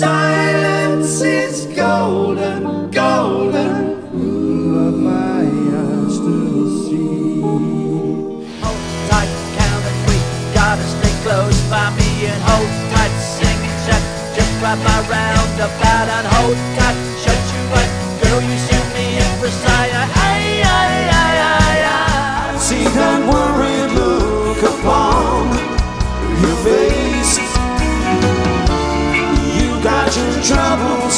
silence is golden, golden. Ooh, my eyes still see. Hold tight, count to three, gotta stay close by me and hold tight, sing and shout. Just drive my roundabout and hold tight, shut you up, girl. You shoot me in Versailles. Ay, ay. See that worried look upon your face. trouble.